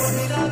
I'm